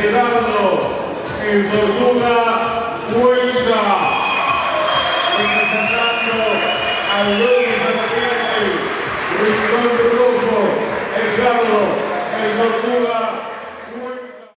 Gerardo, el Tortuga